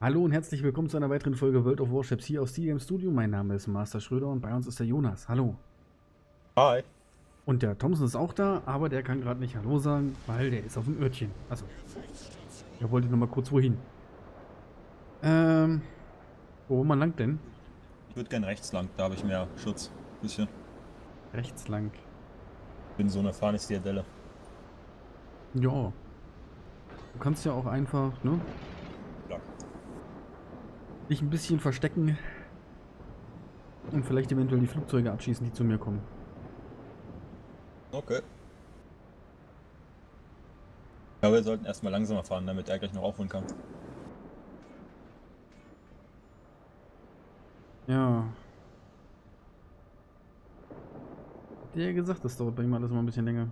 Hallo und herzlich willkommen zu einer weiteren Folge World of Warships hier aus CDM Studio. Mein Name ist Master Schröder und bei uns ist der Jonas. Hallo. Hi. Und der Thompson ist auch da, aber der kann gerade nicht Hallo sagen, weil der ist auf dem Örtchen. Also, er wollte noch mal kurz wohin. Ähm, wo man lang denn? Ich würde gern rechts lang, da habe ich mehr Schutz. Bisschen. Rechts lang. Bin so eine erfahrene Diadelle. Ja. Du kannst ja auch einfach, ne? Ja. Dich ein bisschen verstecken und vielleicht eventuell die Flugzeuge abschießen, die zu mir kommen. Okay. Ja, wir sollten erstmal langsamer fahren, damit er gleich noch aufholen kann. Ja. Hat der gesagt, das dauert bei ihm alles mal ein bisschen länger.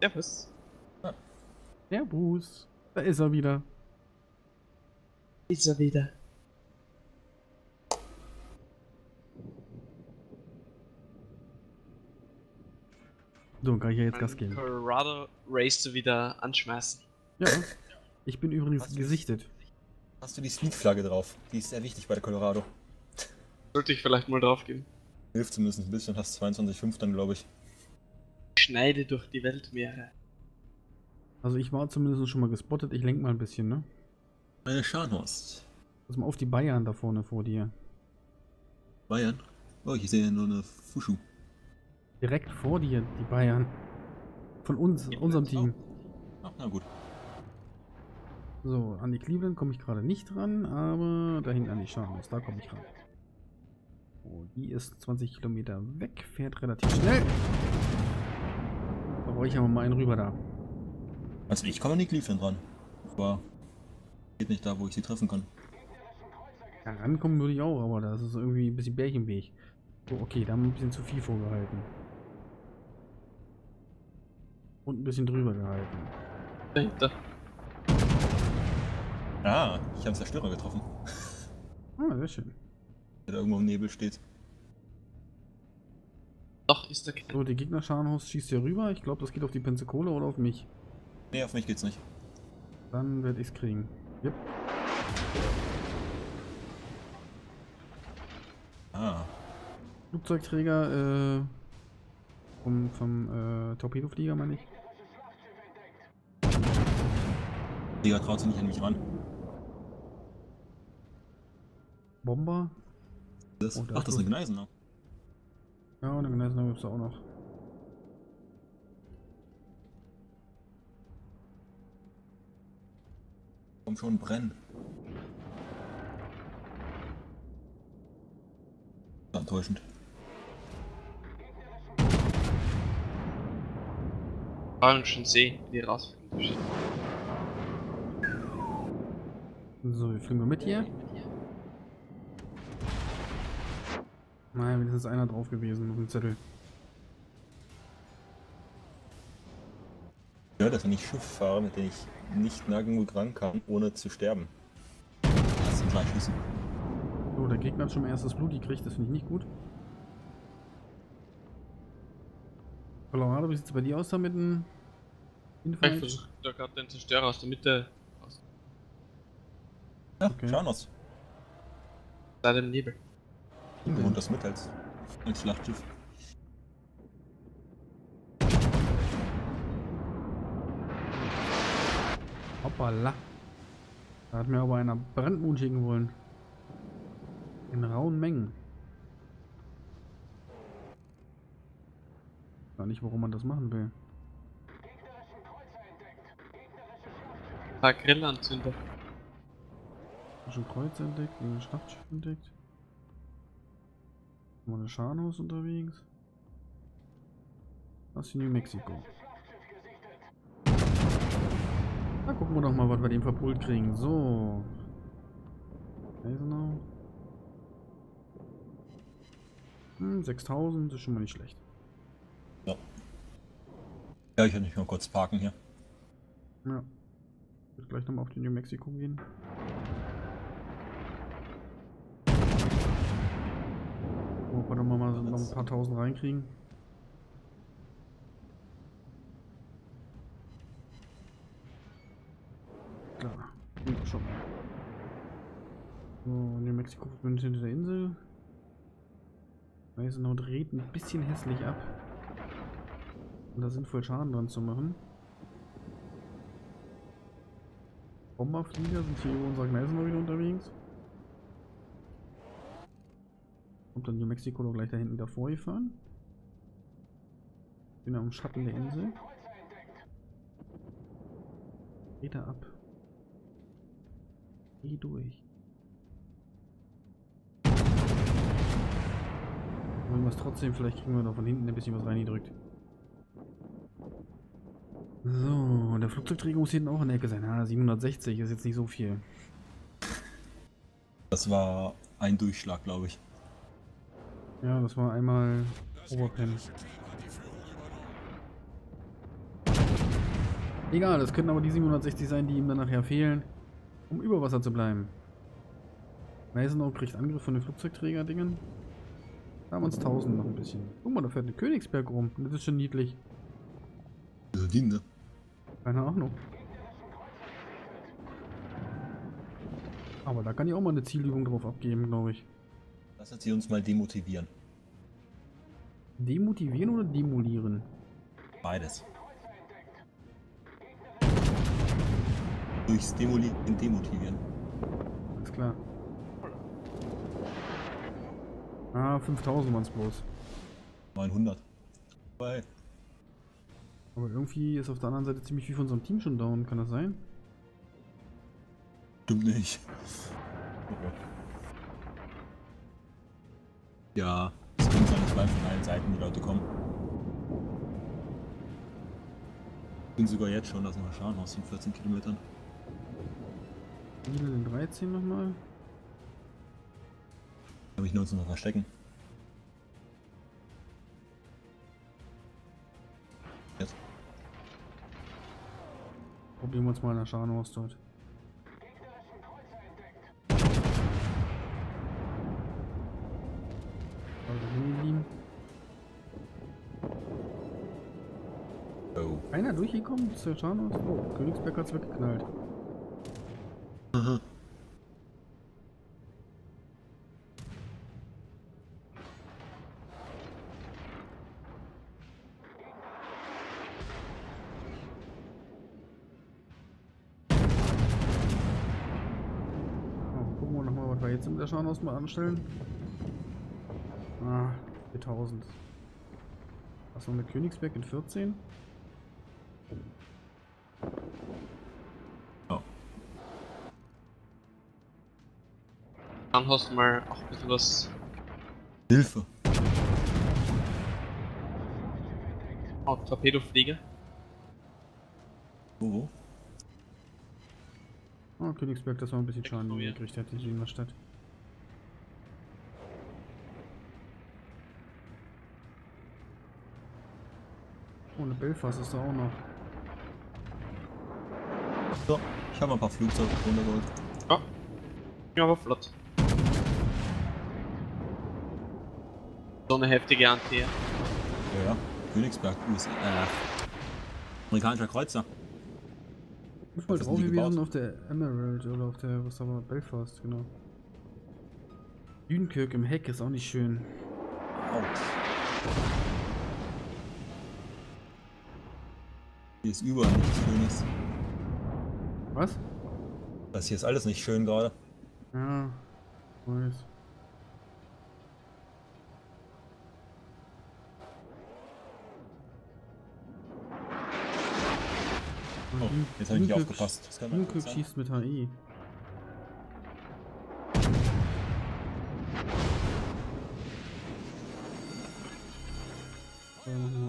Servus. Servus. Da ist er wieder. Ist er wieder. So, kann ich ja jetzt Gas geben. Colorado Race du wieder anschmeißen. Ja. Ich bin übrigens Hast du- gesichtet. Hast du die Sleeve-Flagge drauf? Die ist sehr wichtig bei der Colorado. Sollte ich vielleicht mal drauf gehen. Hilft zumindest ein bisschen, hast 22,5 dann, glaube ich. Schneide durch die Weltmeere. Also ich war zumindest schon mal gespottet. Ich lenk mal ein bisschen, ne? Meine Scharnhorst. Pass mal auf die Bayern da vorne vor dir. Bayern. Oh, ich sehe nur eine Fuschu. Direkt vor dir, die Bayern. Von uns, unserem Team. Ach, na gut. So, an die Cleveland komme ich gerade nicht ran, aber da hinten an die Scharnhaus, da komme ich ran. Oh, die ist 20 Kilometer weg, fährt relativ schnell. Da brauche ich aber mal einen rüber da. Also ich komme an die Cleveland ran. Aber geht nicht da, wo ich sie treffen kann. Ja, rankommen würde ich auch, aber das ist irgendwie ein bisschen Bärchenweg. So, okay, da haben wir ein bisschen zu viel vorgehalten. Und ein bisschen drüber gehalten. Dahinter. Ah, ich habe einen Zerstörer getroffen. Ah, sehr schön. Der da irgendwo im Nebel steht. Doch, ist der. So, die Gegner-Scharnhaus schießt hier rüber. Ich glaube, das geht auf die Pensacola oder auf mich. Nee, auf mich geht's nicht. Dann werde ich es kriegen. Yep. Ah, Flugzeugträger, äh, vom, vom äh, Torpedoflieger, meine ich. Digga traut sich nicht an mich ran. Bomber. Das, Oh, da ach, das ist eine Gneisener. Ja, und eine Gneisenau gibt es auch noch. Komm schon, brenn. War enttäuschend. Allem schon sehen, wie die rausfinden. So, wir fliegen mal mit hier. Nein, wenigstens einer drauf gewesen auf dem Zettel. Ja, dass wenn ich Schiff fahre, mit dem ich nicht nah genug ran kann, ohne zu sterben. Das sind gleich Schüssen. So, der Gegner hat schon mal erstes Blut gekriegt, das finde ich nicht gut. Colorado, wie sieht es bei dir aus da mit dem Ich Infight? versuche da gerade den Zerstörer aus der Mitte aus Ja, Okay. schauen uns. dem Nebel. Und das mit als, als Schlachtschiff. Hoppala. Da hat mir aber einer Brandmut schicken wollen. In rauen Mengen. Gar nicht, warum man das machen will. Ein paar Grillanzünder. Schon Kreuz entdeckt, ein Schlachtschiff entdeckt. Mal eine Scharnhaus unterwegs. Das ist New Mexico. Na, gucken wir doch mal, was wir dem verpult kriegen. So. Eisenau. Hm, 6000 ist schon mal nicht schlecht. Ja. Ja, ich werde mich mal kurz parken hier. Ja. Ich würde gleich nochmal auf den New Mexico gehen. Ob wir doch mal noch ein paar tausend reinkriegen. Klar. Doch schon. So, New Mexico verbündet hinter der Insel. Eisenau dreht ein bisschen hässlich ab. Da sinnvoll Schaden dran zu machen. Bomberflieger sind hier über unserer Gneisenau wieder unterwegs. Kommt dann New Mexico doch gleich da hinten wieder vorgefahren. Bin am Schatten der Insel. Geht er ab. Geh durch. Wollen wir es trotzdem, vielleicht kriegen wir noch von hinten ein bisschen was reingedrückt. So, der Flugzeugträger muss hinten auch in der Ecke sein. Ah, 760 ist jetzt nicht so viel. Das war ein Durchschlag, glaube ich. Ja, das war einmal Oberpen. Egal, es könnten aber die 760 sein, die ihm dann nachher fehlen, um über Wasser zu bleiben. Meisenau kriegt Angriff von den Flugzeugträger-Dingen. Da haben wir uns 1000 noch ein bisschen. Guck mal, da fährt eine Königsberg rum. Das ist schon niedlich. Wieso die, ne? Keine Ahnung. Aber da kann ich auch mal eine Zielübung drauf abgeben, glaube ich. Lassen Sie uns mal demotivieren. Demotivieren oder demolieren? Beides. Durchs Demolieren demotivieren. Alles klar. Ah, 5000 waren es bloß. 900. Weil Aber irgendwie ist auf der anderen Seite ziemlich viel von unserem Team schon down. Kann das sein? Stimmt nicht. Ja, es kann sein, dass von allen Seiten die Leute kommen. Ich bin sogar jetzt schon, lass mal schauen, aus den 14 Kilometern. Wieder den 13 nochmal. Habe ich nur noch verstecken. Probieren wir uns mal nach Scharnhorst dort. Also hängen geblieben. Oh. Einer durchgekommen zur Scharnhorst? Oh, Königsberg hat's weggeknallt. Aha. Jetzt mit der Scharnhorst mal anstellen. Ah, 4000. Was noch eine Königsberg in 14? Oh. Dann hast du mal auch ein bisschen was. Hilfe. Oh, Torpedoflieger. Wo? Oh, Königsberg, das war ein bisschen Schaden, den gekriegt hat, die Ingolstadt. Oh, eine Belfast ist da auch noch. So, ich habe ein paar Flugzeuge runtergeholt. Ja. Ja, aber flott. So eine heftige Anti. Ja, ja. Königsberg, USA. Äh, amerikanischer Kreuzer. Ich mal Was drauf gewesen auf der Emerald oder auf der, was da war, Belfast, genau. Dünkirk im Heck ist auch nicht schön. Autsch. Hier ist überall nichts Schönes. Was? Das hier ist alles nicht schön gerade. Ja, weiß. Oh, jetzt habe ich nicht aufgepasst. Das kann gut sein. schießt mit HI. Wir aus.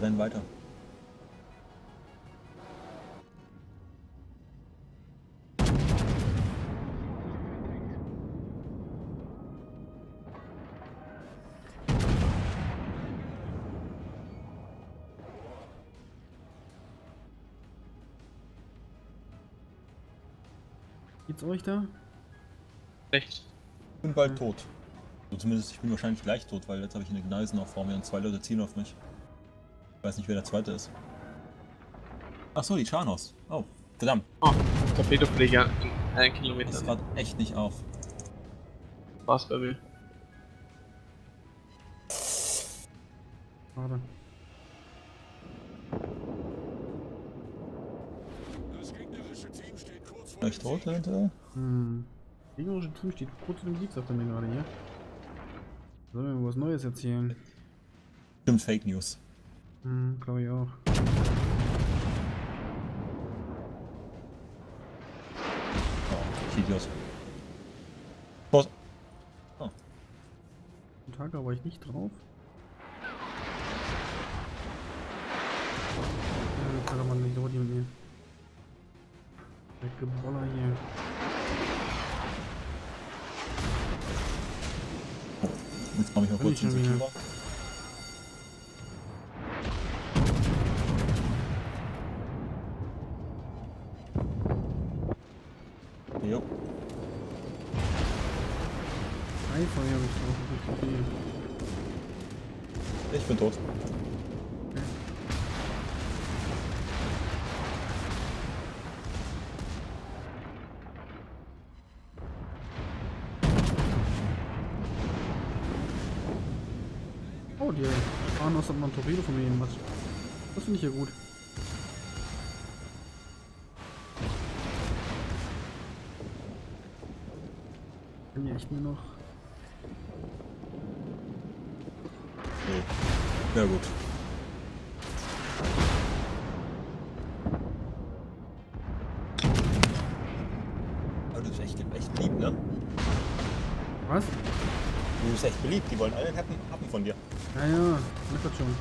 Brenn weiter. Geht's euch da? Recht. Ich bin bald tot. So zumindest, ich bin wahrscheinlich gleich tot, weil jetzt habe ich eine Gneisen noch vor mir und zwei Leute ziehen auf mich. Ich weiß nicht, wer der zweite ist. Ach so, die Charnos. Oh, verdammt. Oh, Torpedoflieger in Ein Das Kilometer. gerade echt nicht auf. War's bei mir. Schade. Gleich tot, Leute. Hm. Gegnerische Team steht kurz vor dem Sieg, sagt er mir gerade hier. Soll mir was Neues erzählen? Stimmt, Fake News. Hm, glaube ich auch. Oh, ich Idiot. Boss. Am Tag war ich nicht drauf. Äh, kann man nicht dort mit mir. Weggeboller hier. Jetzt komme ich mal kurz ich schon Feuer habe ich drauf, viel. ich bin tot. Oh, die fahren aus, hat man Torpedo von mir gemacht. Das finde ich ja gut. Kann ja echt nur noch. Ja gut. Aber du bist echt, echt beliebt, ne? Was? Du bist echt beliebt, die wollen alle Happen, Happen von dir. Ja, ja, meckert schon.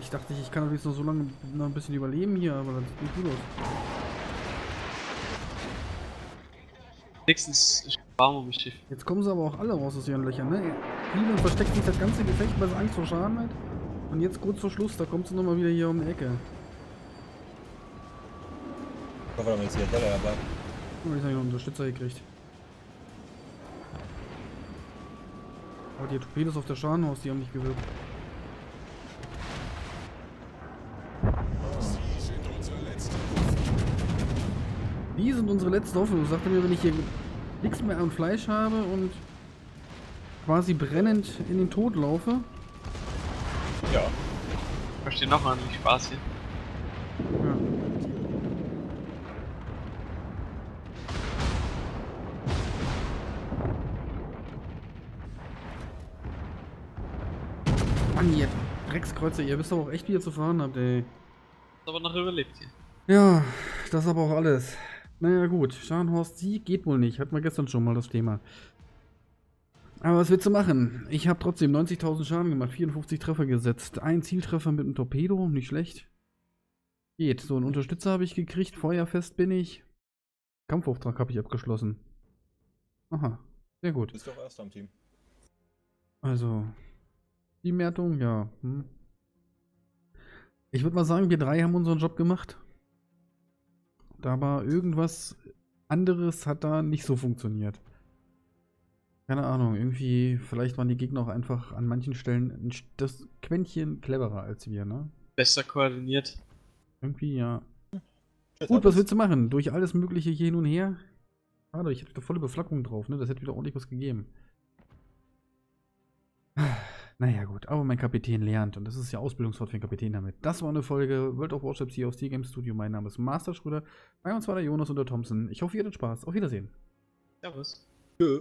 Ich dachte, ich kann natürlich noch so lange noch ein bisschen überleben hier, aber das sieht nicht gut aus. Nächstens ist warm um Schiff. Jetzt kommen sie aber auch alle raus aus ihren Löchern, ne? Cleveland versteckt sich das ganze Gefecht, weil sie Angst vor Schaden hat. Und jetzt kurz vor Schluss, da kommt sie nochmal wieder hier um die Ecke. Ich hoffe, da haben wir jetzt hier Teller dabei. Oh, jetzt habe ich noch einen Unterstützer gekriegt. Aber die Torpedos auf der Schadenhaus, die haben nicht gewirkt. Die sind unsere letzte Hoffnung. Sagte mir, wenn ich hier nichts mehr an Fleisch habe und quasi brennend in den Tod laufe. Ja. Ich verstehe noch an, wie Spaß hier. Ja. Mann, ihr Dreckskreuzer, ihr wisst aber auch echt, wie ihr zu fahren habt, ey. Aber noch überlebt hier. Ja, das ist aber auch alles. Naja, gut. Scharnhorst Sieg geht wohl nicht. Hatten wir gestern schon mal das Thema. Aber was willst du machen? Ich habe trotzdem 90.000 Schaden gemacht, 54 Treffer gesetzt. Ein Zieltreffer mit einem Torpedo, nicht schlecht. Geht. So, einen Unterstützer habe ich gekriegt, feuerfest bin ich. Kampfauftrag habe ich abgeschlossen. Aha, sehr gut. Du bist doch erst am Team. Also, die Wertung, ja. Hm. Ich würde mal sagen, wir drei haben unseren Job gemacht. Da war irgendwas anderes hat da nicht so funktioniert. Keine Ahnung, irgendwie, vielleicht waren die Gegner auch einfach an manchen Stellen das Quäntchen cleverer als wir, ne? Besser koordiniert. Irgendwie, ja. Tschüss, Gut, was willst du machen? Durch alles mögliche hier hin und her? Schade, ich hätte da volle Beflackung drauf, ne? Das hätte wieder ordentlich was gegeben. Naja, gut, aber mein Kapitän lernt und das ist ja Ausbildungswort für den Kapitän damit. Das war eine Folge World of Warships hier aus T-Game Studio. Mein Name ist Master Schröder. Bei uns war der Jonas und der Thompson. Ich hoffe, ihr hattet Spaß. Auf Wiedersehen. Servus. Tschö.